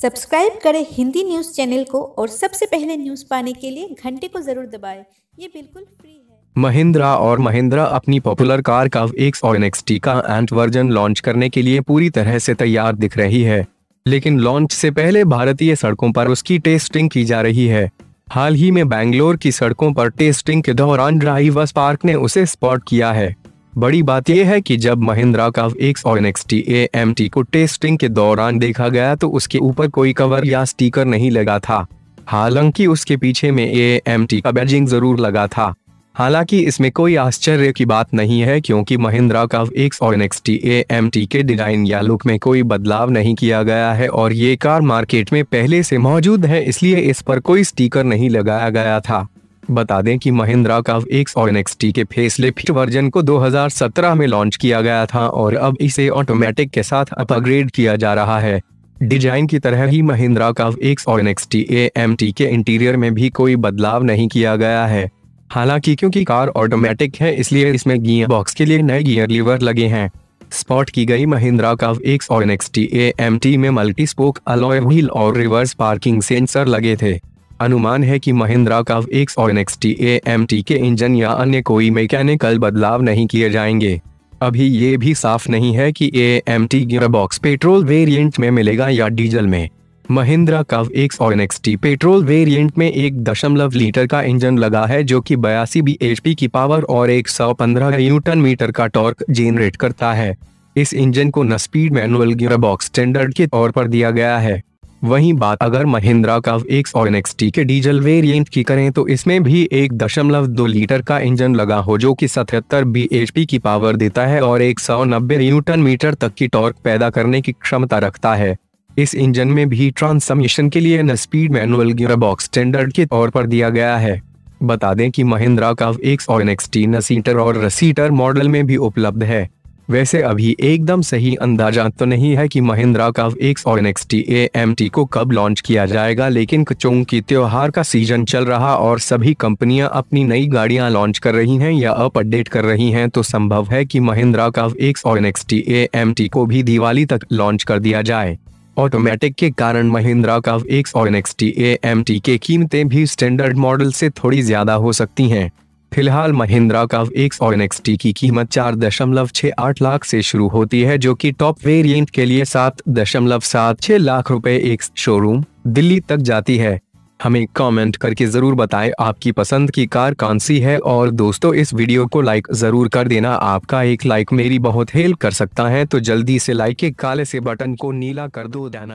Subscribe करें Hindi news channel को और सबसे पहले न्यूज़ पाने के लिए घंटे को ज़रूर दबाएँ। ये बिल्कुल फ्री है। महिंद्रा और महिंद्रा अपनी पॉपुलर कार का एक्स और नेक्सटी का एंट वर्जन लॉन्च करने के लिए पूरी तरह से तैयार दिख रही है। लेकिन लॉन्च से पहले भारतीय सड़कों पर उसकी टेस्टिंग की जा रही है। हाल ही में बैंगलोर की सड़कों पर टेस्टिंग के दौरान ड्राइवर्स पार्क ने उसे स्पॉट किया है। बड़ी बात यह है कि जब महिंद्रा का एक्स और नेक्सटी ए एम को टेस्टिंग के दौरान देखा गया तो उसके ऊपर कोई कवर या स्टिकर नहीं लगा था। हालाँकि उसके पीछे में ए एम टी का बैजिंग ज़रूर लगा था। हालाँकि इसमें कोई आश्चर्य की बात नहीं है क्योंकि महिंद्रा का एक्स और नेक्सटी ए एम टी के डिज़ाइन या लुक में कोई बदलाव नहीं किया गया है और ये कार मार्केट में पहले से मौजूद है इसलिए इस पर कोई स्टीकर नहीं लगाया गया था। बता दें कि महिंद्रा का एक्स और नेक्सटी के फेसलिफ्ट वर्जन को 2017 में लॉन्च किया गया था और अब इसे ऑटोमेटिक के साथ अपग्रेड किया जा रहा है। डिज़ाइन की तरह ही महिंद्रा का एक्स और नेक्सटी ए एम टी के इंटीरियर में भी कोई बदलाव नहीं किया गया है। हालाँकि क्योंकि कार ऑटोमेटिक है, इसलिए इसमें गियर बॉक्स के लिए नए गियर लीवर लगे हैं। स्पॉट की गई महिंद्रा का एक्स और नेक्सटी ए एम टी में मल्टी स्पोक अलॉय व्हील और रिवर्स पार्किंग सेंसर लगे थे। अनुमान है कि महिंद्रा का एक्स और नेक्सटी ए एम टी के इंजन या अन्य कोई मैकेनिकल बदलाव नहीं किए जाएँगे। अभी ये भी साफ़ नहीं है कि A M T gearbox petrol variant में मिलेगा या डीजल में। महिंद्रा का एक्स और नेक्सटी पेट्रोल वेरिएंट में एक दशमलव लीटर का इंजन लगा है जो कि बयासी बी एच की पावर और 115 न्यूटन मीटर का टॉर्क जेनरेट करता है। इस इंजन को न स्पीड मैनुअल गियरबॉक्स स्टैंडर्ड के तौर पर दिया गया है। वहीं बात अगर महिंद्रा का एक्स और नेक्सटी के डीजल वेरिएंट की करें तो इसमें भी एक दशमलव दो लीटर का इंजन लगा हो जो कि सतहत्तर बी की पावर देता है और एक सौ नब्बे न्यूटन मीटर तक की टॉर्क पैदा करने की क्षमता रखता है। इस इंजन में भी ट्रांसमिशन के लिए न स्पीड मैनुअल गियरबॉक्स स्टैंडर्ड के तौर पर दिया गया है। बता दें कि महिंद्रा का एक्स और नेक्सटी न सीटर और रसीटर मॉडल में भी उपलब्ध है। वैसे अभी एकदम सही अंदाज़ा तो नहीं है कि महिंद्रा का एक्स और नेक्सटी ए एम टी को कब लॉन्च किया जाएगा, लेकिन चूँकि त्योहार का सीज़न चल रहा और सभी कंपनियाँ अपनी नई गाड़ियाँ लॉन्च कर रही हैं या अप अपडेट कर रही हैं तो संभव है कि महिंद्रा का एक्स और नेक्सटी ए एम टी को भी दिवाली तक लॉन्च कर दिया जाए। ऑटोमेटिक के कारण महिंद्रा का एक्स और नेक्सटी ए एम टी के कीमतें भी स्टैंडर्ड मॉडल से थोड़ी ज़्यादा हो सकती हैं। फ़िलहाल महिंद्रा का एक्स और नेक्सटी की कीमत चार दशमलव छह आठ लाख से शुरू होती है, जो कि टॉप वेरिएंट के लिए सात दशमलव सात छह लाख रुपए एक शोरूम दिल्ली तक जाती है। हमें कमेंट करके ज़रूर बताएँ आपकी पसंद की कार कौन सी है, और दोस्तों इस वीडियो को लाइक ज़रूर कर देना। आपका एक लाइक मेरी बहुत हेल्प कर सकता है तो जल्दी से लाइक के काले से बटन को नीला कर दो देना